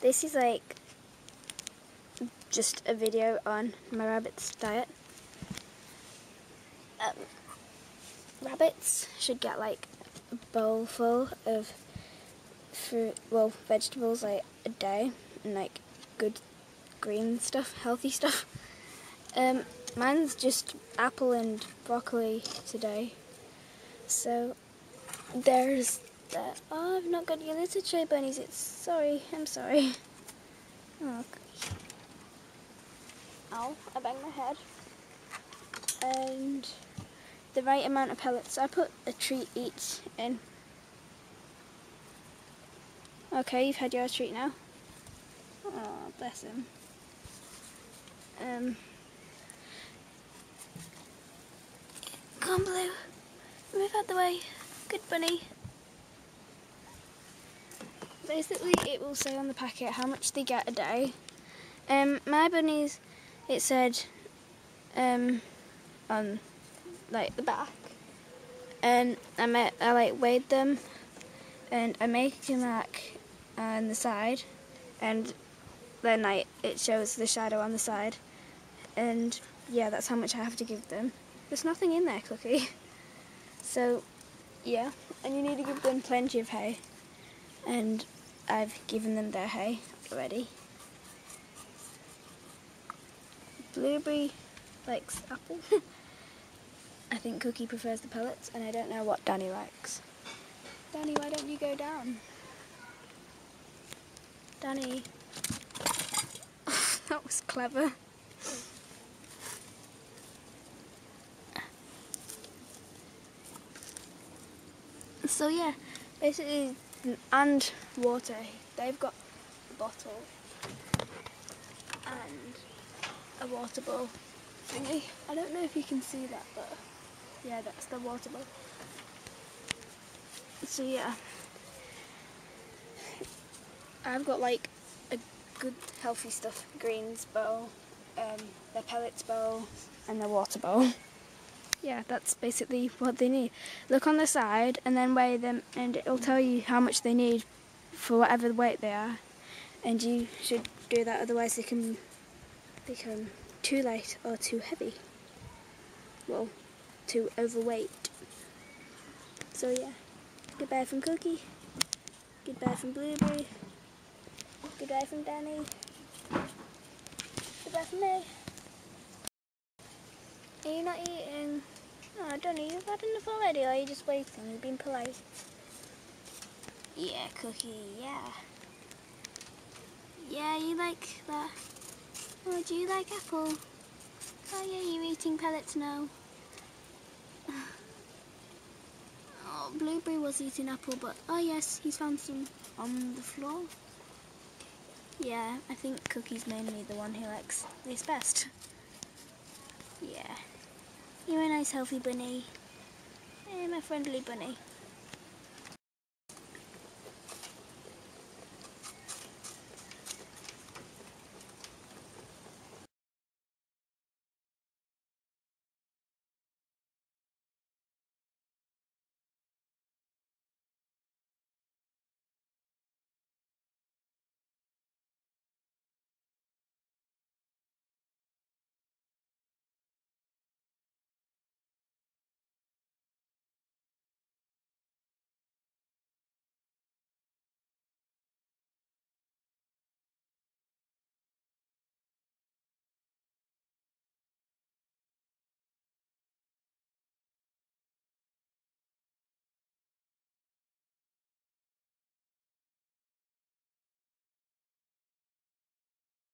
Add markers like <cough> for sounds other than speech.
This is like just a video on my rabbit's diet. Um, rabbits should get like a bowl full of fruit, well, vegetables like a day and like good green stuff, healthy stuff. Um, mine's just apple and broccoli today. So there's that. Oh, I've not got your little tray bunnies. It's sorry. I'm sorry. Oh, ow! I banged my head. And the right amount of pellets. I put a treat each in. Okay, you've had your treat now. Oh, bless him. Um. Come on, Blue. Move out the way. Good bunny. Basically, it will say on the packet how much they get a day. Um, my bunnies, it said um, on like the back, and I met, I like weighed them, and I make a mark on the side, and then like it shows the shadow on the side, and yeah, that's how much I have to give them. There's nothing in there, Cookie. <laughs> So, yeah, and you need to give them plenty of hay. And I've given them their hay already. Blueberry likes apple. <laughs> I think Cookie prefers the pellets, and I don't know what Danny likes. Danny, why don't you go down? Danny. <laughs> that was clever. So yeah, basically, and water. They've got a bottle and a water bowl thingy. I don't know if you can see that, but yeah, that's the water bowl. So yeah, I've got like a good healthy stuff, greens bowl, um, the pellets bowl, and the water bowl yeah, that's basically what they need. Look on the side and then weigh them and it'll tell you how much they need for whatever weight they are. And you should do that otherwise they can become too light or too heavy. Well, too overweight. So yeah, goodbye from Cookie, goodbye from Blueberry, goodbye from Danny, goodbye from me. Are you not eating? Donny, you've had enough already, or are you just waiting? You've been polite. Yeah, Cookie, yeah. Yeah, you like that. Oh, do you like apple? Oh yeah, you're eating pellets now. <sighs> Oh, Blueberry was eating apple, but oh yes, he's found some on the floor. Yeah, I think Cookie's mainly the one who likes this best. <laughs> You're a nice healthy bunny. You're my friendly bunny.